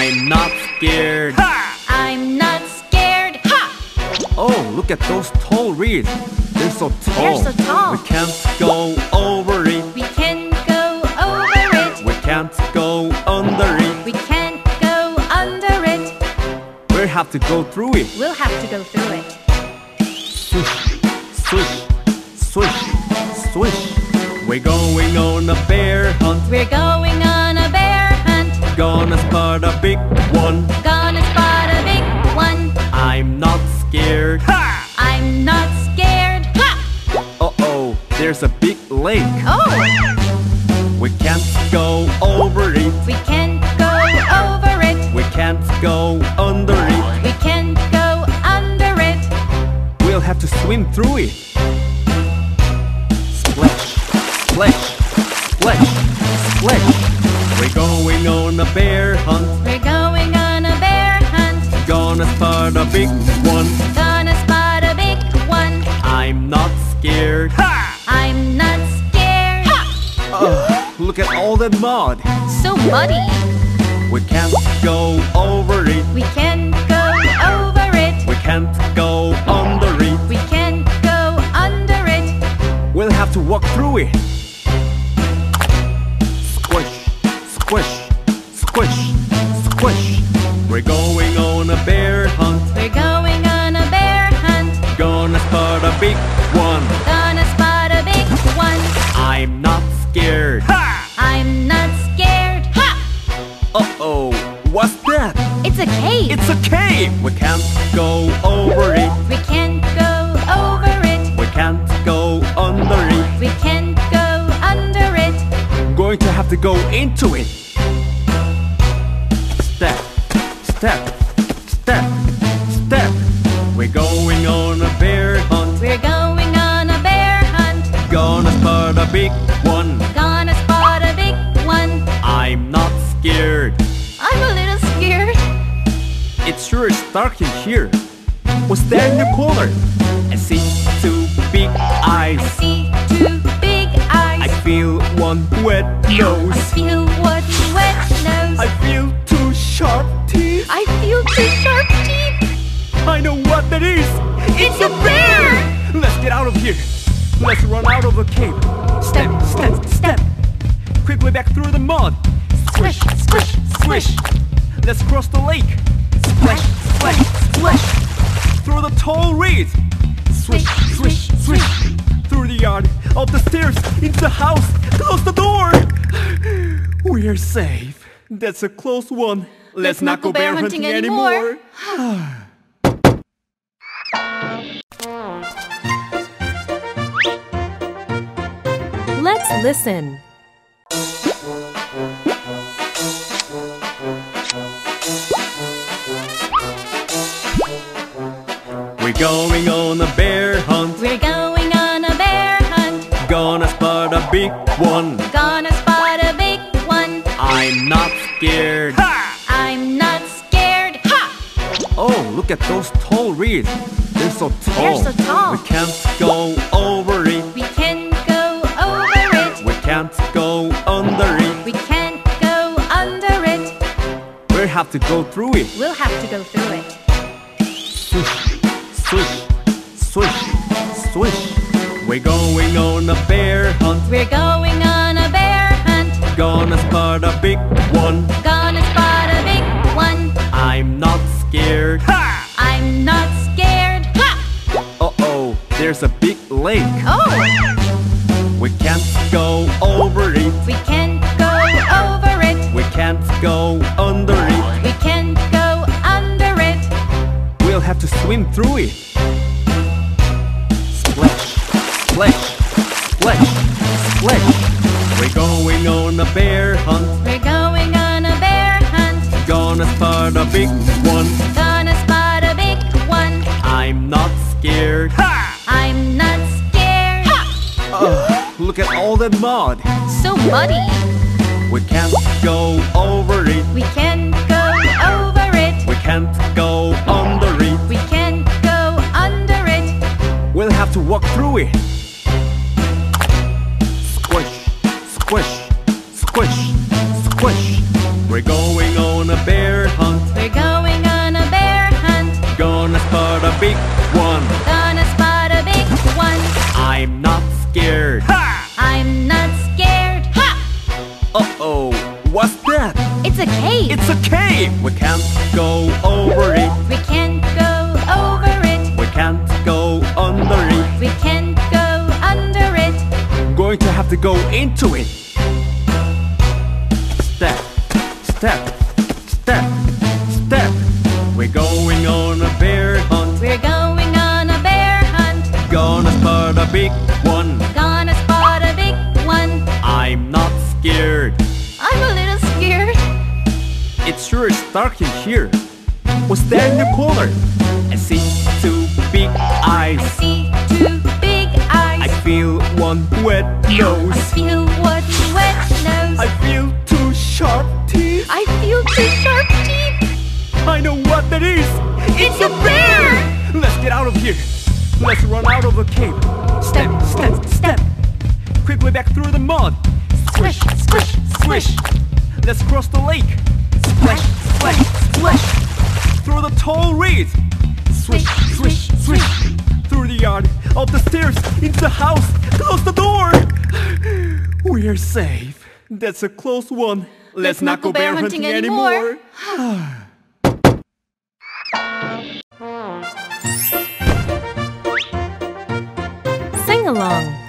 I'm not scared. I'm not scared. Ha! Oh, look at those tall reeds. They're so tall. They're so tall. We can't go over it. We can go over it. We can't go under it. We can't go under it. We'll have to go through it. We'll have to go through it. Swish, swish, swish, swish. We're going on a bear hunt. We're going Gonna spot a big one. Gonna spot a big one. I'm not scared. I'm not scared. Ha! Uh oh, there's a big lake. Oh! We can't go over it. We can't go over it. We can't go under it. We can't go under it. We'll have to swim through it. Splash, splash, splash, splash. We're going on a bear hunt. We're going on a bear hunt. Gonna spot a big one. Gonna spot a big one. I'm not scared. I'm not scared. Ugh, look at all that mud. So muddy. We can't go over it. We can't Uh oh, what's that? It's a cave. It's a cave. We can't go over it. we can't go over it. We can't go under it. We can't go under it. I'm going to have to go into it. Step, step, step, step. We're going on a bear hunt. We're going on a bear hunt. Gonna spot a big dark in here. What's there in the corner? I see two big eyes. I see two big eyes. I feel one wet nose. I feel one wet nose. I feel two sharp teeth. I feel two sharp teeth. I know what that is. It's a bear! Let's get out of here. Let's run out of the cave. Step, step, step. Quickly back through the mud. Squish, squish, Squish. Let's cross the lake. Splash, splash, splash. Through the tall reeds. Swish, swish, swish. Through the yard, up the stairs, into the house. Close the door. We're safe. That's a close one. Let's, not go bear hunting, anymore. Let's listen. Going on a bear hunt. We're going on a bear hunt. Gonna spot a big one. Gonna spot a big one. I'm not scared. I'm not scared. Ha! Oh, look at those tall reeds. They're so tall. They're so tall. We can't go over it. We can't go over it. We can't go under it. We can't go under it. We'll have to go through it. We'll have to go through it. Swish, swish, swish, swish. We're going on a bear hunt. We're going on a bear hunt. Gonna spot a big one. Gonna spot a big one. I'm not scared. I'm not scared. Ha! Uh oh, there's a big lake. Oh! We can't go over swim through it. Splash, splash, splash, splash. We're going on a bear hunt. We're going on a bear hunt. Gonna spot a big one. Gonna spot a big one. I'm not scared. Ha! I'm not scared. Ugh, oh, look at all that mud. So muddy. We can't go over it. We can't go over it. We can't go have to walk through it. it. Squish, squish, squish, squish. We're going on a bear hunt. We're going on a bear hunt. Gonna spot a big one. Gonna spot a big one. I'm not scared. Ha! I'm not scared. Ha! Uh oh, what's that? It's a cave. It's a cave. We can't go over it. Have to go into it. Step, step, step, step. We're going on a bear hunt. We're going on a bear hunt. Gonna spot a big one. Gonna spot a big one. I'm not scared. I'm a little scared. It sure is dark in here. What's there in the corner? I see two big I eyes. see two one wet nose. I feel one wet nose. I feel two sharp teeth. I feel two sharp teeth. I know what that is. It's a bear! Let's get out of here. Let's run out of the cave. Step, step, step. Quickly back through the mud. Squish, squish, squish. Let's cross the lake. Splash, splash, splash. Through the tall reeds. Swish, swish, swish. Through the yard, up the stairs, into the house. Close the door. We're safe. That's a close one. Let's, not go bear hunting, anymore. Sing along.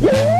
Yeah.